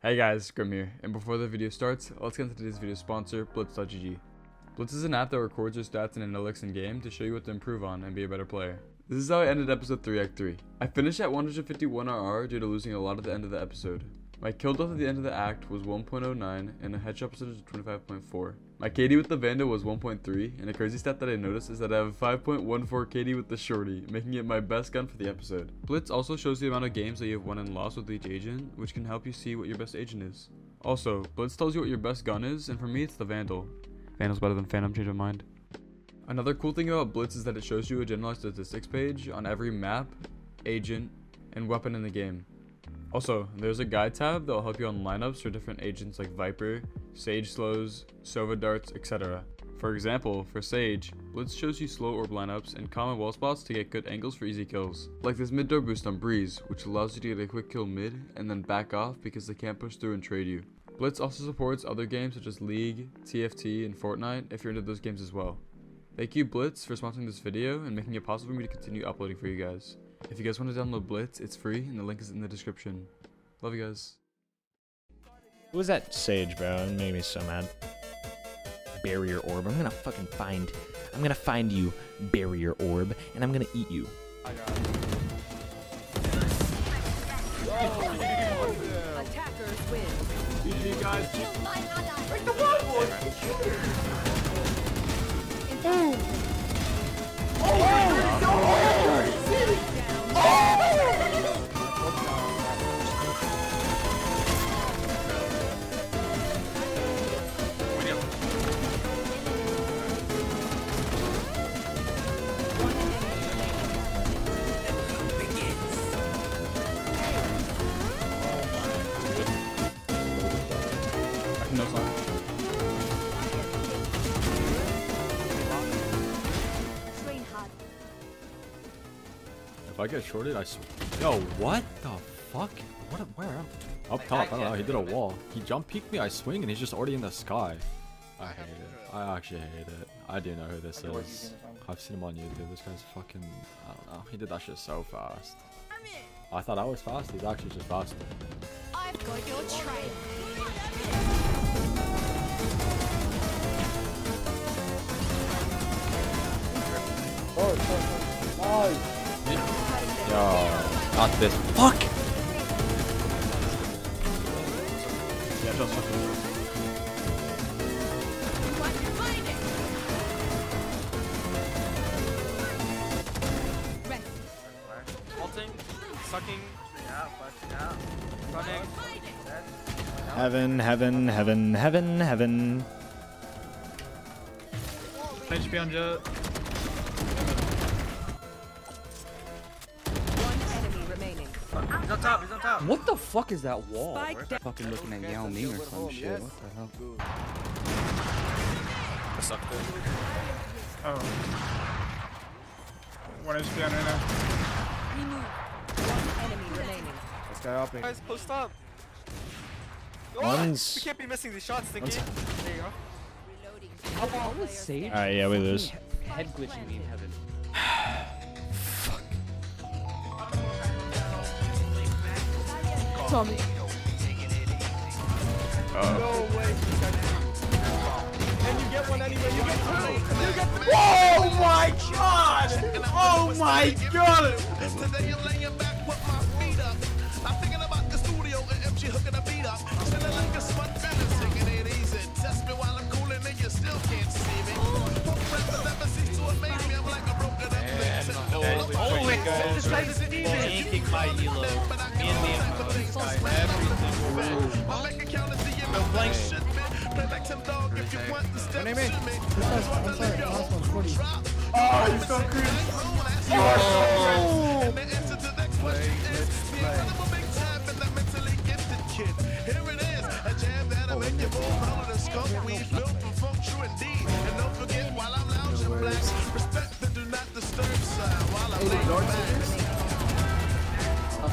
Hey guys, Grim here, and before the video starts, let's get into today's video sponsor, Blitz.gg. Blitz is an app that records your stats and analytics in game to show you what to improve on and be a better player. This is how I ended episode 3 act 3. I finished at 151 RR due to losing a lot at the end of the episode. My kill death at the end of the act was 1.09 and a headshot percentage of 25.4. My KD with the Vandal was 1.3 and a crazy stat that I noticed is that I have a 5.14 KD with the Shorty, making it my best gun for the episode. Blitz also shows the amount of games that you have won and lost with each agent, which can help you see what your best agent is. Also, Blitz tells you what your best gun is, and for me it's the Vandal. Vandal's better than Phantom, change of mind. Another cool thing about Blitz is that it shows you a generalized statistics page on every map, agent, and weapon in the game. Also, there's a guide tab that will help you on lineups for different agents like Viper, Sage slows, Sova darts, etc. For example, for Sage, Blitz shows you slow orb lineups and common wall spots to get good angles for easy kills. Like this mid door boost on Breeze, which allows you to get a quick kill mid and then back off because they can't push through and trade you. Blitz also supports other games such as League, TFT, and Fortnite if you're into those games as well. Thank you Blitz for sponsoring this video and making it possible for me to continue uploading for you guys. If you guys want to download Blitz, it's free and the link is in the description. Love you guys. Who was that Sage, bro? It made me so mad. Barrier orb. I'm gonna fucking find. I'm gonna find you, barrier orb, and I'm gonna eat you. Attackers win. I If I get shorted, I sw- Yo, what the fuck? What? Where? Up top. I don't know. He did a wall. He jump peeked me. I swing and he's just already in the sky. I hate it. I actually hate it. I do know who this is. I've seen him on YouTube. This guy's fucking. I don't know. He did that shit so fast. I thought I was fast. He's actually just faster. I've got your trail. Oh, Yo, not this. Fuck. Yeah, just fucking. Sucking, running. Heaven, heaven, heaven, heaven, heaven. HP on Jett. He's on top, he's on top. What the fuck is that wall? Spike down. Fucking looking at Yao Ming or some shit. What the hell? Oh. One HP on right now. One enemy remaining. This guy upping. Guys, post up. Oh, One's- We can't be missing these shots, Stinky. There you go. Reloading. How was Alright, yeah, we lose. Head glitching me in heaven. Tommy. No way. And you get one anyway. You get two. You get three. Oh my god! Oh my god! Today you're laying back with my feet up. I'm thinking about the studio and MG hooking the beat up. Feeling like a smut balance, taking it easy. Test me while I'm cooling and you still can't see me. Punk rappers never cease to amaze me. I'm like a broken up Oh my god. This guy's Steven. my elo. My bank account is the no blank shit, man. Play like some dog if you want to step to me. Oh, he's so cringe. You are so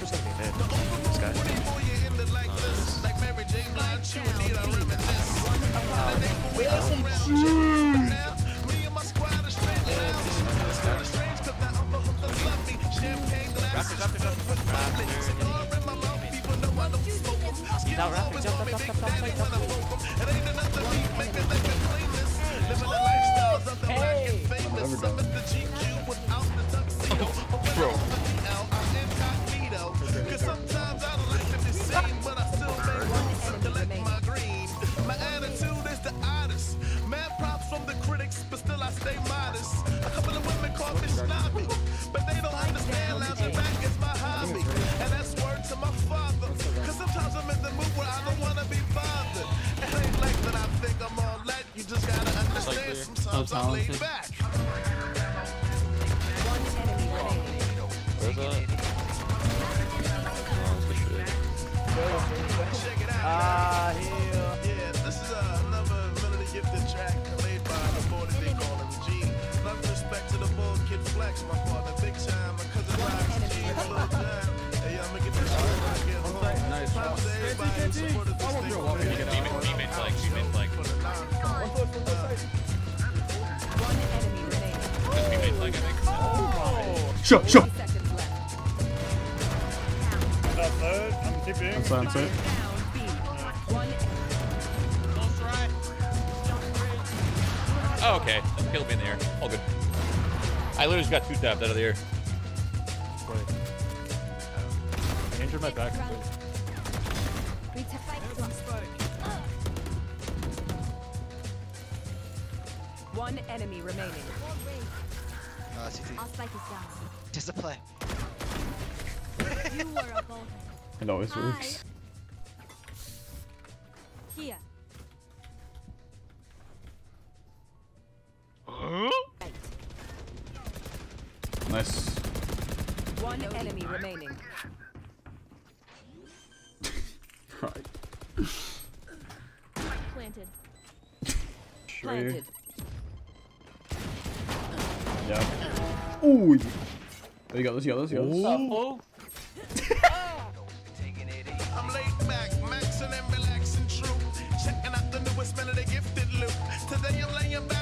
My understand sometimes I'm laid back. One enemy remaining. Check it out. Ah, hell. Yeah, this is uh, another melody gifted track made by the boy that they call him G. Love and respect to the bull kid flex, my father big time, my cousin Rocks, G, little jam. Hey, I'm making this shit right here. Nice. Props to everybody who supported this thing. For the non- One Shut, shut. 30 seconds. I'm. That's on site. Down B. One Oh, okay. That killed me in the air. All good. I literally just got two tapped out of the air. I injured my back. One enemy remaining. Uh, CT. Just a play. It always works. Here. Nice. One enemy remaining. Right. Planted. Right. Planted. Yeah. Ooh. yeah. Oh, you got this, you got this, you got this. I'm laid back, maxing and relaxing true. Checking out the newest melody gifted loop. Today I'm laying back.